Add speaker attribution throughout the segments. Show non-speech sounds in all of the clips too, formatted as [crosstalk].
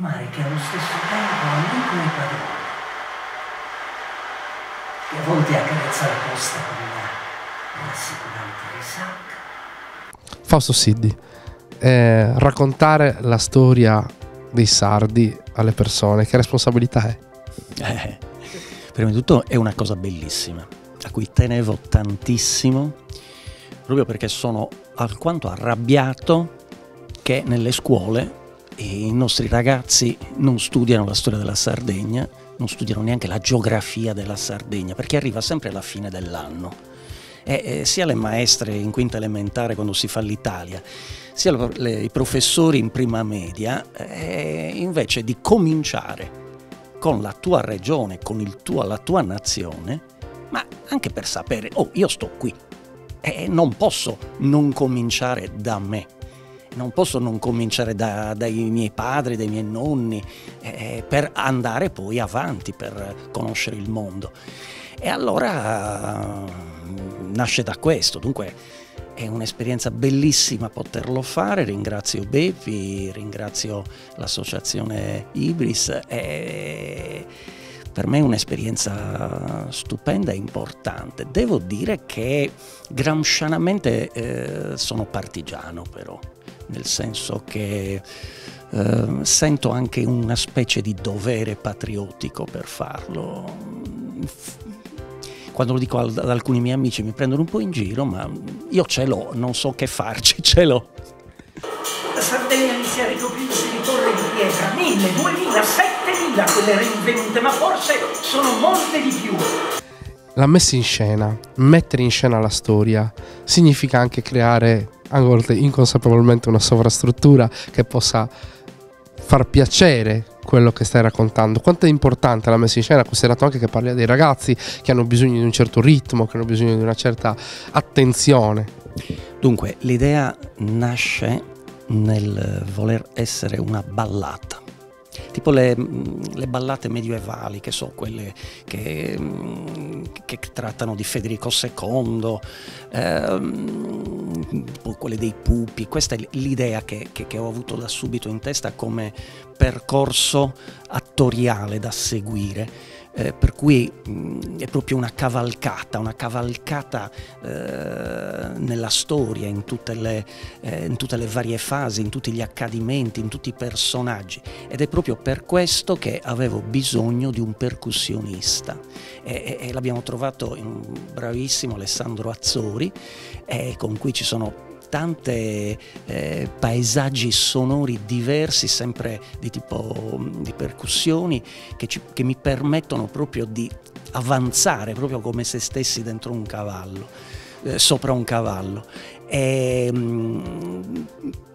Speaker 1: mare che allo stesso tempo è amico e padrone, che a volte accarezza la costa con una rassicurante risacca.
Speaker 2: Fausto Siddi, eh, raccontare la storia dei sardi alle persone, che responsabilità è?
Speaker 3: Eh, prima di tutto è una cosa bellissima, a cui tenevo tantissimo, proprio perché sono alquanto arrabbiato che nelle scuole i nostri ragazzi non studiano la storia della Sardegna, non studiano neanche la geografia della Sardegna, perché arriva sempre alla fine dell'anno. E, e sia le maestre in quinta elementare quando si fa l'Italia, sia le, i professori in prima media, eh, invece di cominciare con la tua regione, con tuo, la tua nazione, ma anche per sapere, oh, io sto qui e non posso non cominciare da me non posso non cominciare da, dai miei padri, dai miei nonni, eh, per andare poi avanti, per conoscere il mondo. E allora uh, nasce da questo, dunque è un'esperienza bellissima poterlo fare, ringrazio Bepi, ringrazio l'associazione Ibris. E per me è un'esperienza stupenda e importante. Devo dire che gramscianamente eh, sono partigiano però nel senso che eh, sento anche una specie di dovere patriottico per farlo. Quando lo dico ad alcuni miei amici mi prendono un po' in giro, ma io ce l'ho, non so che farci, [laughs] ce l'ho.
Speaker 1: La Sardegna mi si è ricoprita di torre di pietra, mille, duemila, settemila quelle rinvenute, ma forse sono molte di più.
Speaker 2: La messa in scena, mettere in scena la storia, significa anche creare a volte inconsapevolmente una sovrastruttura che possa far piacere quello che stai raccontando. Quanto è importante la messa in scena, considerato anche che parli dei ragazzi che hanno bisogno di un certo ritmo, che hanno bisogno di una certa attenzione.
Speaker 3: Dunque, l'idea nasce nel voler essere una ballata tipo le, le, ballate medievali, che so, quelle che, che trattano di Federico II, ehm, quelle dei pupi, questa è l'idea che, che, che ho avuto da subito in testa come percorso attoriale da seguire eh, per cui mh, è proprio una cavalcata, una cavalcata eh, nella storia, in tutte, le, eh, in tutte, le, varie fasi, in tutti gli accadimenti, in tutti i personaggi. Ed è proprio per questo che avevo bisogno di un percussionista. E, e, e l'abbiamo trovato un bravissimo Alessandro Azzori con cui ci sono tanti eh, paesaggi sonori diversi, sempre di tipo di percussioni, che, ci, che mi permettono proprio di avanzare, proprio come se stessi dentro un cavallo, eh, sopra un cavallo. E, mh, mm,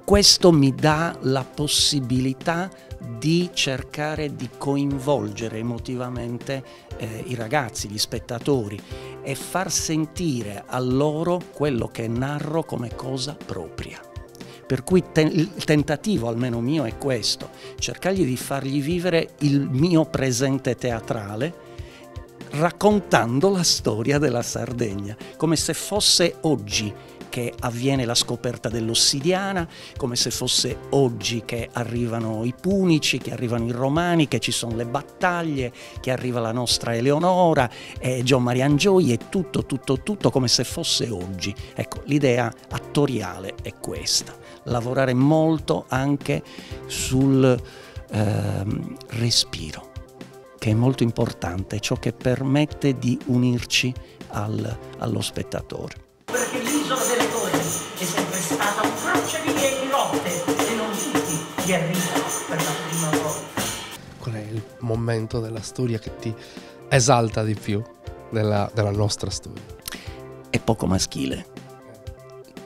Speaker 3: questo mi dà la possibilità di cercare di coinvolgere emotivamente eh, i ragazzi, gli spettatori e far sentire a loro quello che narro come cosa propria. Per cui ten- il tentativo, almeno mio, è questo, cercargli di fargli vivere il mio presente teatrale raccontando la storia della Sardegna, come se fosse oggi che avviene la scoperta dell'ossidiana, come se fosse oggi che arrivano i punici, che arrivano i romani, che ci sono le battaglie, che arriva la nostra Eleonora, e Gian Maria Angioi, e tutto, tutto, tutto come se fosse oggi. Ecco, l'idea attoriale è questa, lavorare molto anche sul eh, respiro che è molto importante, ciò che permette di unirci al, allo spettatore
Speaker 1: arrivano per la prima volta.
Speaker 2: Qual è il momento della storia che ti esalta di più della, della nostra storia?
Speaker 3: È poco maschile.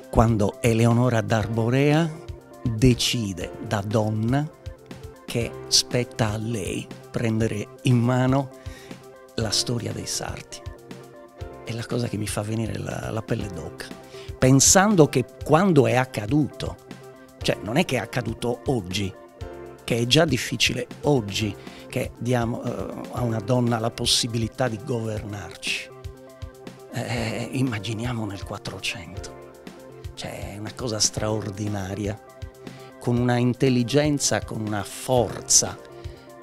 Speaker 3: Quando Eleonora d'Arborea decide da donna che spetta a lei prendere in mano la storia dei sarti. È la cosa che mi fa venire la, la pelle d'oca pensando che quando è accaduto, cioè non è che è accaduto oggi, che è già difficile oggi che diamo uh, a una donna la possibilità di governarci. Eh, immaginiamo nel 400, cioè è una cosa straordinaria. con una intelligenza, con una forza.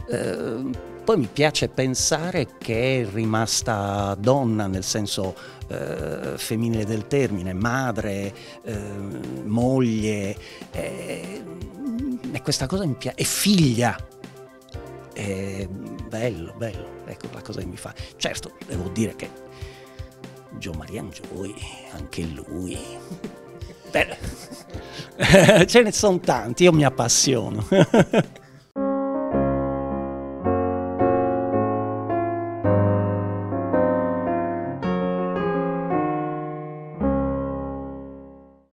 Speaker 3: Eh, poi mi piace pensare che è rimasta donna nel senso eh, femminile del termine, madre, eh, moglie, eh, e questa cosa mi piace, e figlia. È bello, bello, ecco la cosa che mi fa. Certo, devo dire che Gio Marian Joy, anche lui. [laughs] Beh, [laughs] ce ne sono tanti, io mi appassiono. [laughs]